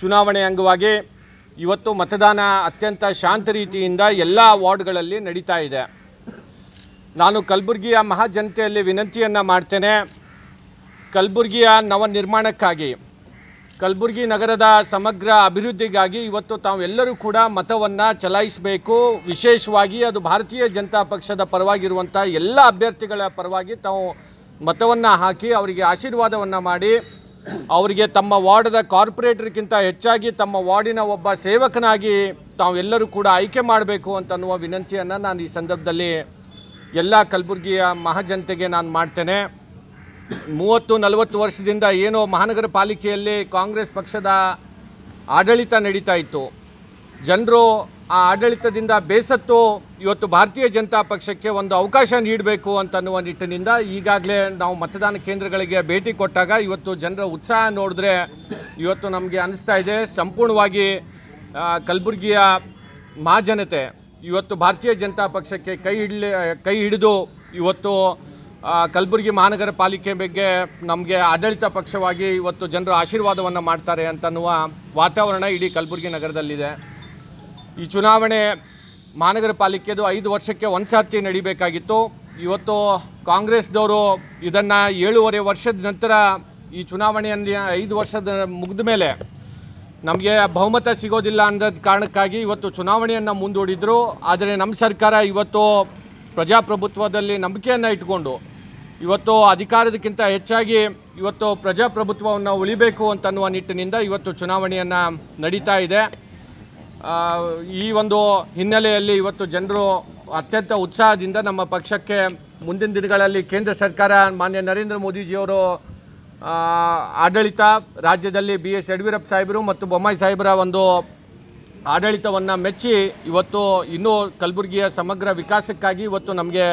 ಚುನಾವಣೆ ಅಂಗವಾಗಿ ಇವತ್ತು ಮತದಾನ ಅತ್ಯಂತ ಶಾಂತ ರೀತಿಯಿಂದ ಎಲ್ಲ ವಾರ್ಡ್ಗಳಲ್ಲಿ ನಡೀತಾ ಇದೆ. ನಾನು ಕಲಬುರಗಿಯ ಮಹಾಜನತೆಯಲ್ಲಿ ವಿನಂತಿಯನ್ನು ಮಾಡ್ತೇನೆ. ಕಲಬುರಗಿಯ ನವ ನಿರ್ಮಾಣಕ್ಕಾಗಿ ಕಲಬುರಗಿ ನಗರದ ಸಮಗ್ರ ಅಭಿವೃದ್ಧಿಗಾಗಿ ಇವತ್ತು ತಾವೆಲ್ಲರೂ ಕೂಡ ಮತವನ್ನು ಚಲಾಯಿಸಬೇಕು. ವಿಶೇಷವಾಗಿ ಅದು ಭಾರತೀಯ ಜನತಾ ಪಕ್ಷದ ಪರವಾಗಿರುವಂಥ ಎಲ್ಲ ಅಭ್ಯರ್ಥಿಗಳ ಪರವಾಗಿ ತಾವು ಮತವನ್ನು ಹಾಕಿ ಅವರಿಗೆ ಆಶೀರ್ವಾದವನ್ನು ಮಾಡಿ ಅವರಿಗೆ ತಮ್ಮ ವಾರ್ಡದ ಕಾರ್ಪೊರೇಟರ್ಗಿಂತ ಹೆಚ್ಚಾಗಿ ತಮ್ಮ ವಾರ್ಡಿನ ಒಬ್ಬ ಸೇವಕನಾಗಿ ತಾವೆಲ್ಲರೂ ಕೂಡ ಆಯ್ಕೆ ಮಾಡಬೇಕು ಅಂತನ್ನುವ ವಿನಂತಿಯನ್ನು ನಾನು ಈ ಸಂದರ್ಭದಲ್ಲಿ ಎಲ್ಲ ಕಲಬುರಗಿಯ ಮಹಾಜನತೆಗೆ ನಾನು ಮಾಡ್ತೇನೆ. ಮೂವತ್ತು ನಲವತ್ತು ವರ್ಷದಿಂದ ಏನೋ ಮಹಾನಗರ ಪಾಲಿಕೆಯಲ್ಲಿ ಕಾಂಗ್ರೆಸ್ ಪಕ್ಷದ ಆಡಳಿತ ನಡೀತಾ ಇತ್ತು. ಜನರು ಆ ಆಡಳಿತದಿಂದ ಬೇಸತ್ತು ಇವತ್ತು ಭಾರತೀಯ ಜನತಾ ಪಕ್ಷಕ್ಕೆ ಒಂದು ಅವಕಾಶ ನೀಡಬೇಕು ಅಂತನ್ನುವ ನಿಟ್ಟಿನಿಂದ ಈಗಾಗಲೇ ನಾವು ಮತದಾನ ಕೇಂದ್ರಗಳಿಗೆ ಭೇಟಿ ಕೊಟ್ಟಾಗ ಇವತ್ತು ಜನರ ಉತ್ಸಾಹ ನೋಡಿದ್ರೆ ಇವತ್ತು ನಮಗೆ ಅನಿಸ್ತಾ ಇದೆ. ಸಂಪೂರ್ಣವಾಗಿ ಕಲಬುರಗಿಯ ಮಹಾಜನತೆ ಇವತ್ತು ಭಾರತೀಯ ಜನತಾ ಪಕ್ಷಕ್ಕೆ ಕೈ ಹಿಡಲಿ, ಕೈ ಹಿಡಿದು ಇವತ್ತು ಕಲಬುರಗಿ ಮಹಾನಗರ ಪಾಲಿಕೆ ಬಗ್ಗೆ ನಮಗೆ ಆಡಳಿತ ಪಕ್ಷವಾಗಿ ಇವತ್ತು ಜನರು ಆಶೀರ್ವಾದವನ್ನು ಮಾಡ್ತಾರೆ ಅಂತನ್ನುವ ವಾತಾವರಣ ಇಡೀ ಕಲಬುರಗಿ ನಗರದಲ್ಲಿದೆ. ಈ ಚುನಾವಣೆ ಮಹಾನಗರ ಪಾಲಿಕೆದು ಐದು ವರ್ಷಕ್ಕೆ ಒಂದು ಸರ್ತಿ ನಡಿಬೇಕಾಗಿತ್ತು. ಇವತ್ತು ಕಾಂಗ್ರೆಸ್ದವರು ಇದನ್ನು ಏಳುವರೆ ವರ್ಷದ ನಂತರ ಈ ಚುನಾವಣೆಯಲ್ಲಿ ಐದು ವರ್ಷದ ಮುಗಿದ ಮೇಲೆ ನಮಗೆ ಬಹುಮತ ಸಿಗೋದಿಲ್ಲ ಅನ್ನೋದ್ ಕಾರಣಕ್ಕಾಗಿ ಇವತ್ತು ಚುನಾವಣೆಯನ್ನು ಮುಂದೂಡಿದ್ರು. ಆದರೆ ನಮ್ಮ ಸರ್ಕಾರ ಇವತ್ತು ಪ್ರಜಾಪ್ರಭುತ್ವದಲ್ಲಿ ನಂಬಿಕೆಯನ್ನು ಇಟ್ಕೊಂಡು ಇವತ್ತು ಅಧಿಕಾರದಕ್ಕಿಂತ ಹೆಚ್ಚಾಗಿ ಇವತ್ತು ಪ್ರಜಾಪ್ರಭುತ್ವವನ್ನು ಉಳಿಬೇಕು ಅಂತನ್ನುವ ನಿಟ್ಟಿನಿಂದ ಇವತ್ತು ಚುನಾವಣೆಯನ್ನು ನಡೀತಾ ಇದೆ. ಈ ಒಂದು ಹಿನ್ನೆಲೆಯಲ್ಲಿ ಇವತ್ತು ಜನರು ಅತ್ಯಂತ ಉತ್ಸಾಹದಿಂದ ನಮ್ಮ ಪಕ್ಷಕ್ಕೆ ಮುಂದಿನ ದಿನಗಳಲ್ಲಿ ಕೇಂದ್ರ ಸರ್ಕಾರ, ಮಾನ್ಯ ನರೇಂದ್ರ ಮೋದಿಜಿಯವರು ಆಡಳಿತ, ರಾಜ್ಯದಲ್ಲಿ ಬಿ ಎಸ್ ಯಡಿಯೂರಪ್ಪ ಸಾಹೇಬರು ಮತ್ತು ಬೊಮ್ಮಾಯಿ ಸಾಹೇಬರ ಒಂದು ಆಡಳಿತವನ್ನು ಮೆಚ್ಚಿ ಇವತ್ತು ಇನ್ನೂ ಕಲಬುರಗಿಯ ಸಮಗ್ರ ವಿಕಾಸಕ್ಕಾಗಿ ಇವತ್ತು ನಮಗೆ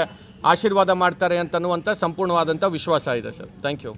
ಆಶೀರ್ವಾದ ಮಾಡ್ತಾರೆ ಅಂತನ್ನುವಂಥ ಸಂಪೂರ್ಣವಾದಂಥ ವಿಶ್ವಾಸ ಇದೆ ಸರ್. Thank you